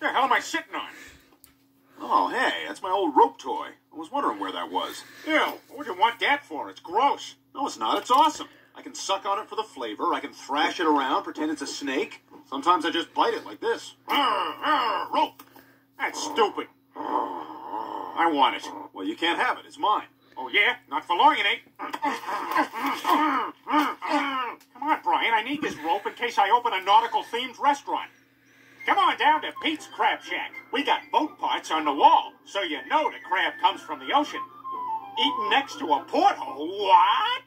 The hell am I sitting on? Oh, hey, that's my old rope toy. I was wondering where that was. Ew, what would you want that for? It's gross. No, it's not. It's awesome. I can suck on it for the flavor. I can thrash it around, pretend it's a snake. Sometimes I just bite it like this. Arr, arr, rope. That's stupid. I want it. Well, you can't have it. It's mine. Oh, yeah? Not for long, it ain't. Come on, Brian. I need this rope in case I open a nautical-themed restaurant. Come on down to Pete's Crab Shack. We got boat parts on the wall, so you know the crab comes from the ocean. Eating next to a porthole? What?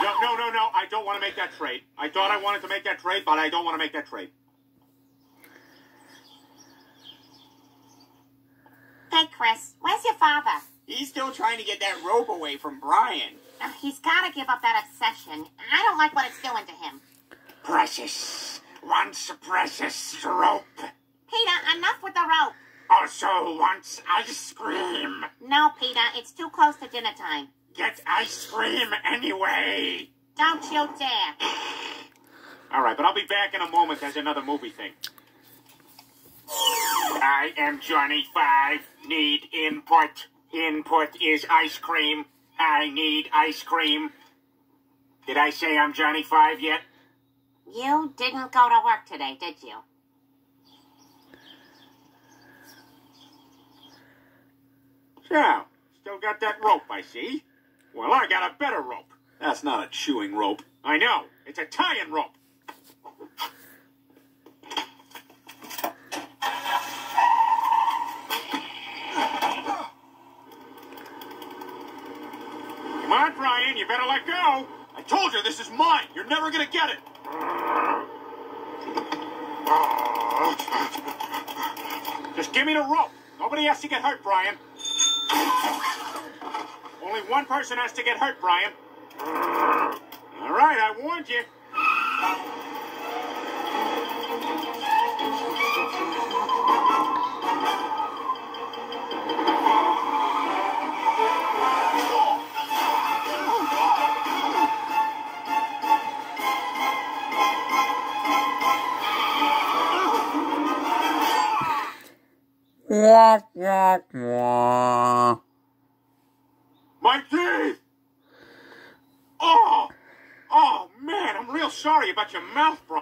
No, no, no, no. I don't want to make that trade. I thought I wanted to make that trade, but I don't want to make that trade. Hey, Chris, where's your father? He's still trying to get that rope away from Brian. Uh, he's got to give up that obsession. I don't like what it's doing to him. Precious. Once a precious rope. Peter, enough with the rope. Also wants ice cream. No, Peter, it's too close to dinner time. Get ice cream anyway. Don't you dare. All right, but I'll be back in a moment. There's another movie thing. I am Johnny Five. Need input. Input is ice cream. I need ice cream. Did I say I'm Johnny Five yet? You didn't go to work today, did you? So, still got that rope, I see. Well, I got a better rope. That's not a chewing rope. I know. It's a tie-in rope. Come on, Brian. You better let go. I told you this is mine. You're never gonna get it. Just give me the rope. Nobody has to get hurt, Brian. Only one person has to get hurt, Brian. All right, I warned you. Wah, wah, wah. My teeth! Oh! Oh, man, I'm real sorry about your mouth, bro.